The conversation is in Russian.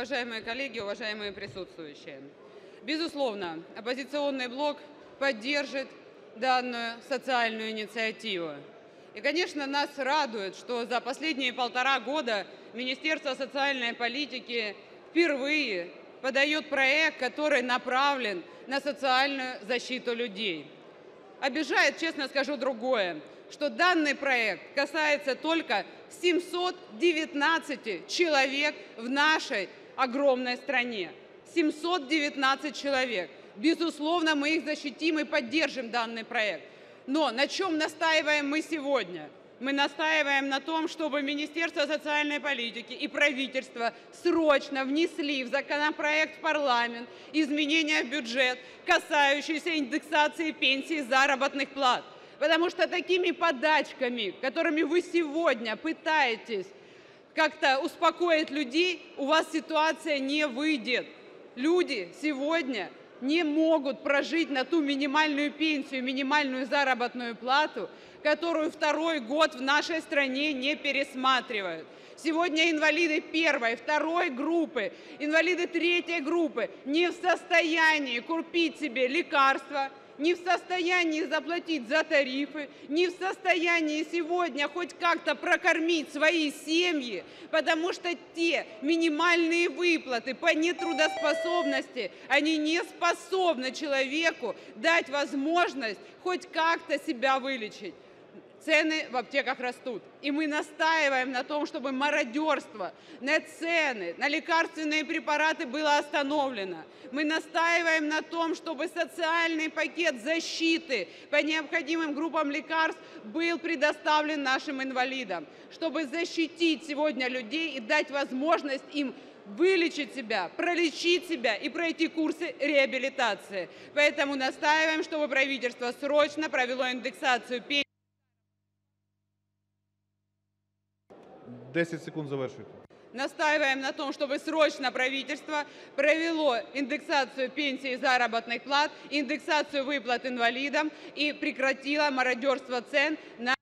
Уважаемые коллеги, уважаемые присутствующие! Безусловно, оппозиционный блок поддержит данную социальную инициативу. И, конечно, нас радует, что за последние полтора года Министерство социальной политики впервые подает проект, который направлен на социальную защиту людей. Обижает, честно скажу, другое, что данный проект касается только 719 человек в нашей огромной стране. 719 человек. Безусловно, мы их защитим и поддержим данный проект. Но на чем настаиваем мы сегодня? Мы настаиваем на том, чтобы Министерство социальной политики и правительство срочно внесли в законопроект в парламент изменения в бюджет, касающиеся индексации пенсий и заработных плат. Потому что такими подачками, которыми вы сегодня пытаетесь как-то успокоить людей, у вас ситуация не выйдет. Люди сегодня не могут прожить на ту минимальную пенсию, минимальную заработную плату, которую второй год в нашей стране не пересматривают. Сегодня инвалиды первой, второй группы, инвалиды третьей группы не в состоянии купить себе лекарства, не в состоянии заплатить за тарифы, не в состоянии сегодня хоть как-то прокормить свои семьи, потому что те минимальные выплаты по нетрудоспособности, они не способны человеку дать возможность хоть как-то себя вылечить цены в аптеках растут. И мы настаиваем на том, чтобы мародерство на цены, на лекарственные препараты было остановлено. Мы настаиваем на том, чтобы социальный пакет защиты по необходимым группам лекарств был предоставлен нашим инвалидам, чтобы защитить сегодня людей и дать возможность им вылечить себя, пролечить себя и пройти курсы реабилитации. Поэтому настаиваем, чтобы правительство срочно провело индексацию пенсий. 10 секунд завершуйте. Настаиваем на том, чтобы срочно правительство провело индексацию пенсий и заработных плат, индексацию выплат инвалидам и прекратило мародерство цен на